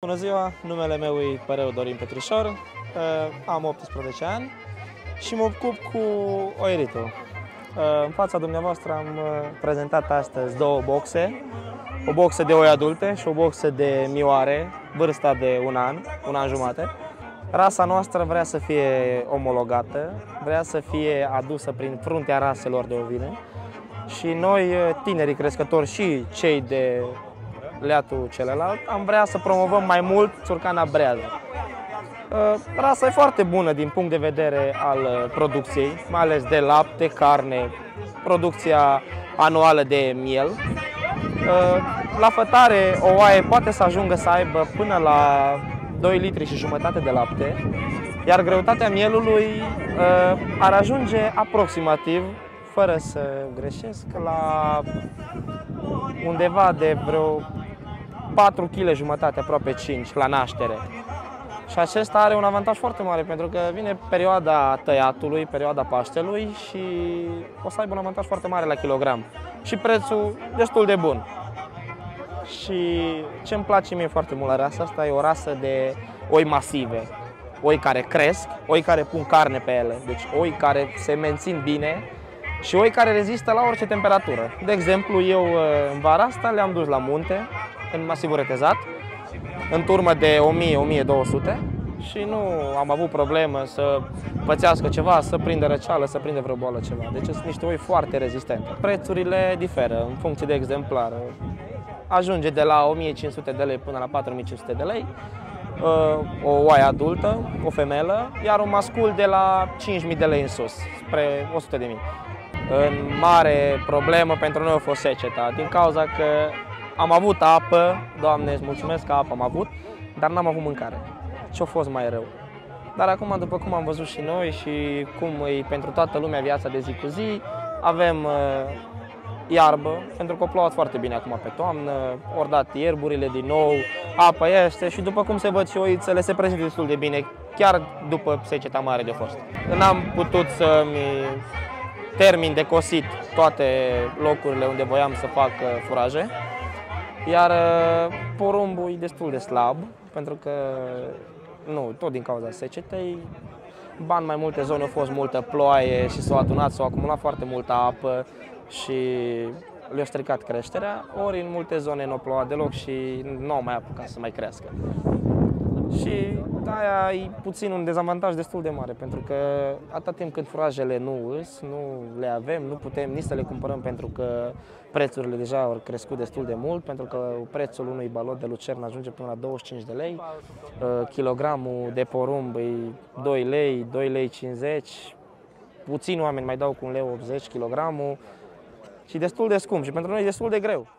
Bună ziua, numele meu e Păreu Dorin Petrișor, uh, am 18 ani și mă ocup cu oiritul. Uh, în fața dumneavoastră am uh, prezentat astăzi două boxe, o boxă de oi adulte și o boxă de mioare, vârsta de un an, un an jumate. Rasa noastră vrea să fie omologată, vrea să fie adusă prin fruntea raselor de ovine și noi, tinerii crescători și cei de leatul celălalt, am vrea să promovăm mai mult țurcana brează. Uh, rasa e foarte bună din punct de vedere al uh, producției, mai ales de lapte, carne, producția anuală de miel. Uh, la fătare, o oaie poate să ajungă să aibă până la 2 litri și jumătate de lapte, iar greutatea mielului ar ajunge aproximativ, fără să greșesc, la undeva de vreo 4 kg jumătate, aproape 5 la naștere. Și acesta are un avantaj foarte mare pentru că vine perioada tăiatului, perioada Paștelui și o să aibă un avantaj foarte mare la kilogram. Și prețul destul de bun. Și ce îmi place mie foarte mult la rasa asta e o rasă de oi masive. Oi care cresc, oi care pun carne pe ele, deci oi care se mențin bine și oi care rezistă la orice temperatură. De exemplu, eu în vara asta le-am dus la munte, în masivul retezat, în turmă de 1000-1200 și nu am avut problemă să pățească ceva, să prindă răceală, să prindă vreo boală ceva. Deci sunt niște oi foarte rezistente. Prețurile diferă în funcție de exemplar. Ajunge de la 1500 de lei până la 4500 de lei, uh, o oaie adultă, o femelă, iar un mascul de la 5000 de lei în sus, spre 100 de mii. În mare problemă pentru noi a fost seceta, din cauza că am avut apă, Doamne, îți mulțumesc că apă am avut, dar n-am avut mâncare. Ce-a fost mai rău? Dar acum, după cum am văzut și noi și cum e pentru toată lumea viața de zi cu zi, avem uh, iarbă, pentru că a plouat foarte bine acum pe toamnă, ori dat ierburile din nou, apă este și după cum se văd și oițele, se prezintă destul de bine, chiar după seceta mare de fost. N-am putut să-mi termin de cosit toate locurile unde voiam să fac uh, furaje, iar uh, porumbul e destul de slab, pentru că, nu, tot din cauza secetei, ban mai multe zone au fost multă ploaie și s-au adunat, s-au acumulat foarte multă apă și le-a stricat creșterea, ori în multe zone nu a plouat deloc și nu au mai apucat să mai crească. Și aia e puțin un dezavantaj destul de mare, pentru că atât timp cât furajele nu îs, nu le avem, nu putem nici să le cumpărăm pentru că prețurile deja au crescut destul de mult, pentru că prețul unui balot de lucern ajunge până la 25 de lei, uh, kilogramul de porumb e 2 lei, 2 lei 50, puțini oameni mai dau cu un leu 80 kilogramul și destul de scump și pentru noi e destul de greu.